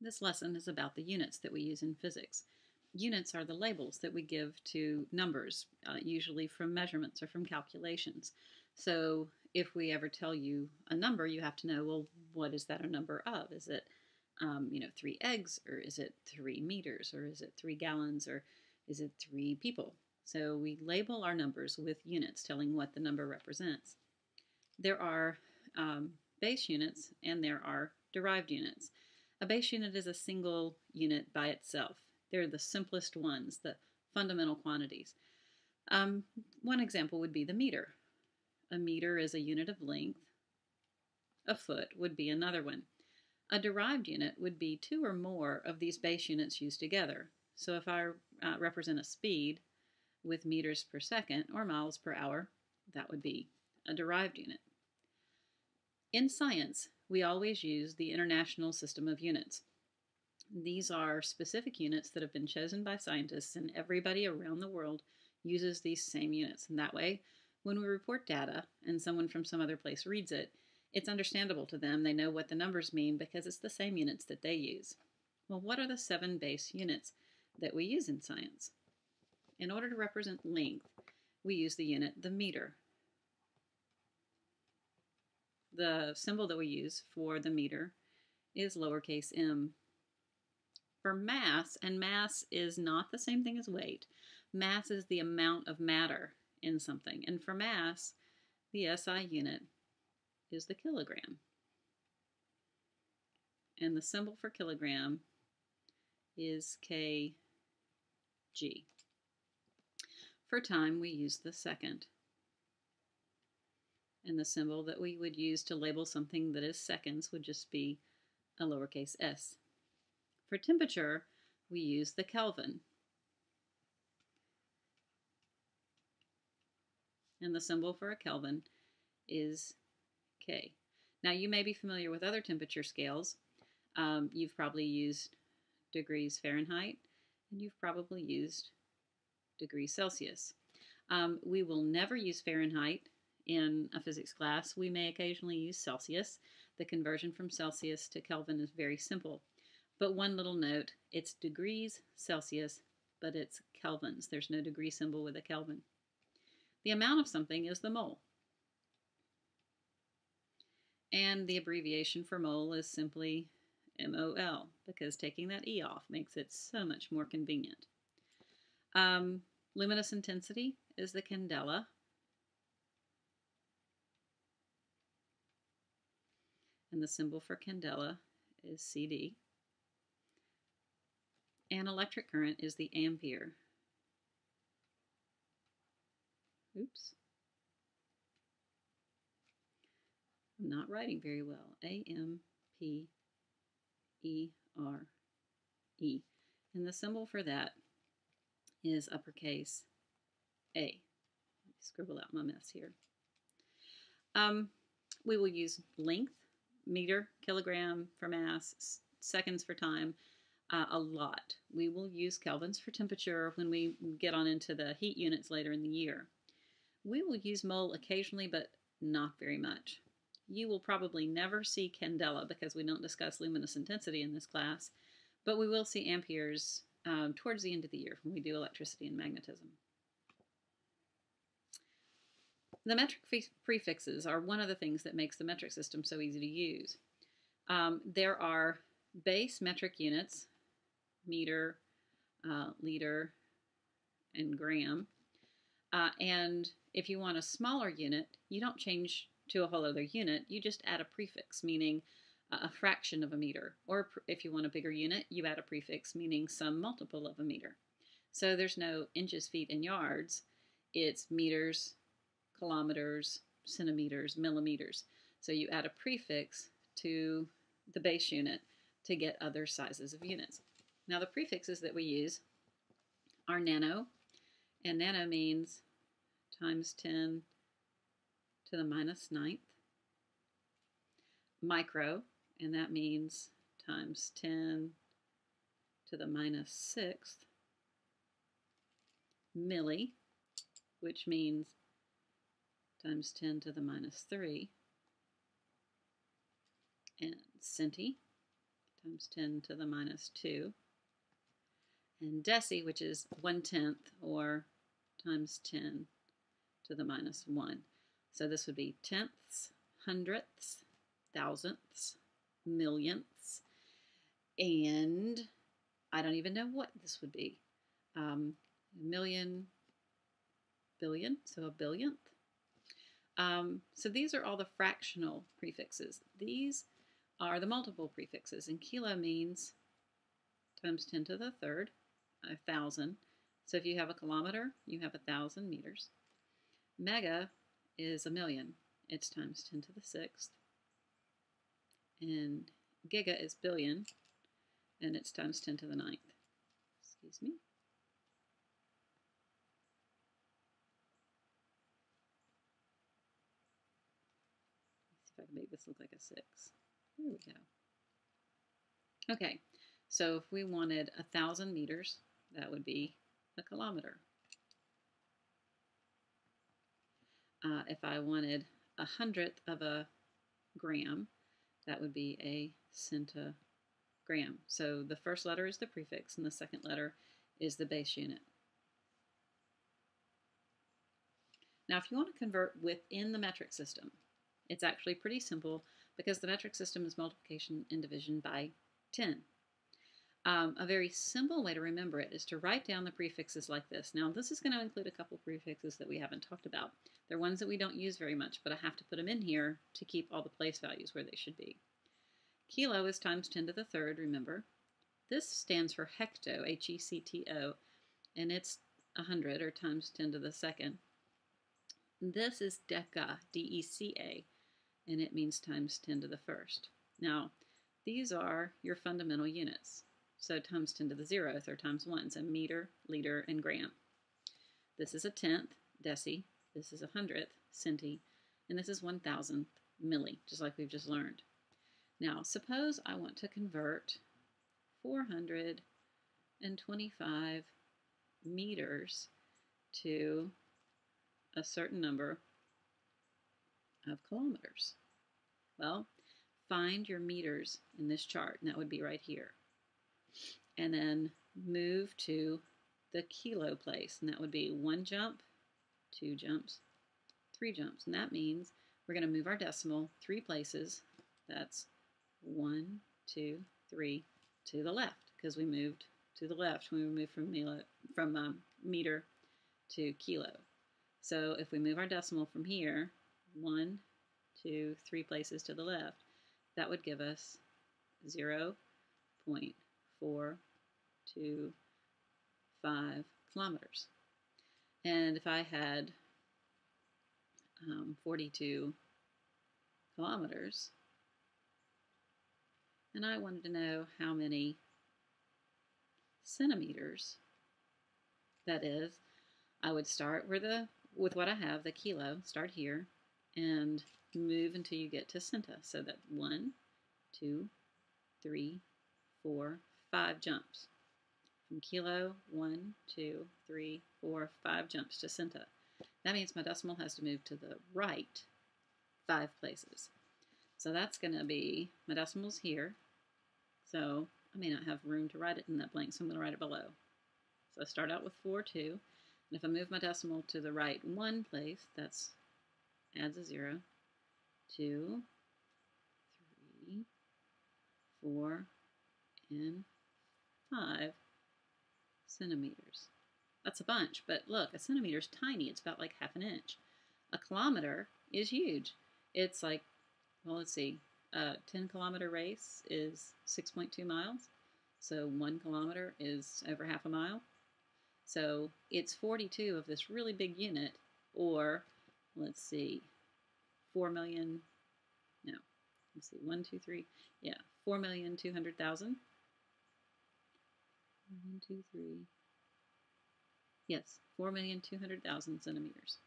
This lesson is about the units that we use in physics. Units are the labels that we give to numbers, uh, usually from measurements or from calculations. So if we ever tell you a number, you have to know, well, what is that a number of? Is it, um, you know, three eggs, or is it three meters, or is it three gallons, or is it three people? So we label our numbers with units telling what the number represents. There are um, base units and there are derived units. A base unit is a single unit by itself. They're the simplest ones, the fundamental quantities. Um, one example would be the meter. A meter is a unit of length. A foot would be another one. A derived unit would be two or more of these base units used together. So if I uh, represent a speed with meters per second or miles per hour, that would be a derived unit. In science, we always use the International System of Units. These are specific units that have been chosen by scientists, and everybody around the world uses these same units. And that way, when we report data and someone from some other place reads it, it's understandable to them. They know what the numbers mean because it's the same units that they use. Well, what are the seven base units that we use in science? In order to represent length, we use the unit the meter the symbol that we use for the meter is lowercase m. For mass, and mass is not the same thing as weight, mass is the amount of matter in something. And for mass, the SI unit is the kilogram. And the symbol for kilogram is kg. For time, we use the second and the symbol that we would use to label something that is seconds would just be a lowercase s. For temperature, we use the Kelvin. And the symbol for a Kelvin is K. Now you may be familiar with other temperature scales. Um, you've probably used degrees Fahrenheit, and you've probably used degrees Celsius. Um, we will never use Fahrenheit in a physics class, we may occasionally use Celsius. The conversion from Celsius to Kelvin is very simple. But one little note, it's degrees Celsius, but it's kelvins. There's no degree symbol with a Kelvin. The amount of something is the mole. And the abbreviation for mole is simply MOL, because taking that E off makes it so much more convenient. Um, luminous intensity is the candela, and the symbol for candela is CD. And electric current is the ampere. Oops. I'm not writing very well. A-M-P-E-R-E. -E. And the symbol for that is uppercase A. Scribble out my mess here. Um, we will use length meter, kilogram for mass, seconds for time, uh, a lot. We will use kelvins for temperature when we get on into the heat units later in the year. We will use mole occasionally, but not very much. You will probably never see candela because we don't discuss luminous intensity in this class, but we will see amperes um, towards the end of the year when we do electricity and magnetism. The metric prefixes are one of the things that makes the metric system so easy to use. Um, there are base metric units, meter, uh, liter, and gram. Uh, and if you want a smaller unit, you don't change to a whole other unit, you just add a prefix, meaning a fraction of a meter. Or if you want a bigger unit, you add a prefix, meaning some multiple of a meter. So there's no inches, feet, and yards. It's meters, kilometers, centimeters, millimeters. So you add a prefix to the base unit to get other sizes of units. Now the prefixes that we use are nano, and nano means times 10 to the minus ninth. Micro, and that means times 10 to the minus sixth. Milli, which means times 10 to the minus 3, and centi times 10 to the minus 2. And deci, which is 1 tenth, or times 10 to the minus 1. So this would be tenths, hundredths, thousandths, millionths, and I don't even know what this would be. Um, million, billion, so a billionth. Um, so these are all the fractional prefixes. These are the multiple prefixes, and kilo means times 10 to the third, a thousand. So if you have a kilometer, you have a thousand meters. Mega is a million. It's times 10 to the sixth. And giga is billion, and it's times 10 to the ninth. Excuse me. Let's see if I can make this look like a 6. There we go. Okay, so if we wanted a thousand meters, that would be a kilometer. Uh, if I wanted a hundredth of a gram, that would be a centigram. So the first letter is the prefix and the second letter is the base unit. Now if you want to convert within the metric system, it's actually pretty simple because the metric system is multiplication and division by 10. Um, a very simple way to remember it is to write down the prefixes like this. Now, this is going to include a couple prefixes that we haven't talked about. They're ones that we don't use very much, but I have to put them in here to keep all the place values where they should be. Kilo is times 10 to the third, remember. This stands for hecto, H-E-C-T-O, and it's 100, or times 10 to the second. This is deca, D-E-C-A, and it means times 10 to the first. Now, these are your fundamental units. So times 10 to the zeroth or times 1, a meter, liter, and gram. This is a tenth, deci. This is a hundredth, centi. And this is 1,000th, milli, just like we've just learned. Now, suppose I want to convert 425 meters to a certain number of kilometers. Well, find your meters in this chart, and that would be right here. And then move to the kilo place, and that would be one jump, two jumps, three jumps. And that means we're going to move our decimal three places. That's one, two, three, to the left, because we moved to the left when we moved from, milo, from um, meter to kilo. So if we move our decimal from here, one, two, three places to the left, that would give us 0 0.425 kilometers. And if I had um, 42 kilometers, and I wanted to know how many centimeters that is, I would start where the with what I have, the kilo, start here, and move until you get to centa. So that one, two, three, four, five jumps. From kilo, one, two, three, four, five jumps to centa. That means my decimal has to move to the right five places. So that's going to be, my decimal's here. So I may not have room to write it in that blank, so I'm going to write it below. So I start out with 4, 2. And if I move my decimal to the right one place, that's adds a 0. 2, 3, 4, and 5 centimeters. That's a bunch, but look, a centimeter is tiny. It's about like half an inch. A kilometer is huge. It's like, well, let's see, a 10 kilometer race is 6.2 miles. So one kilometer is over half a mile. So it's 42 of this really big unit, or let's see, 4 million, no, let's see, one, two, three. yeah, 4,200,000. 1, 2, 3, yes, 4,200,000 centimeters.